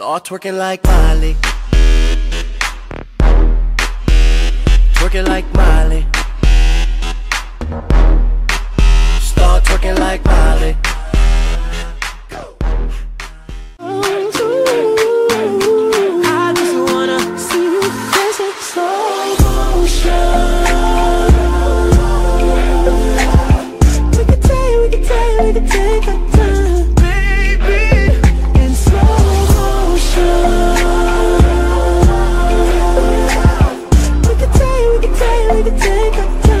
twerking like Miley. Twerking like Miley. Start twerking like Miley. take a take a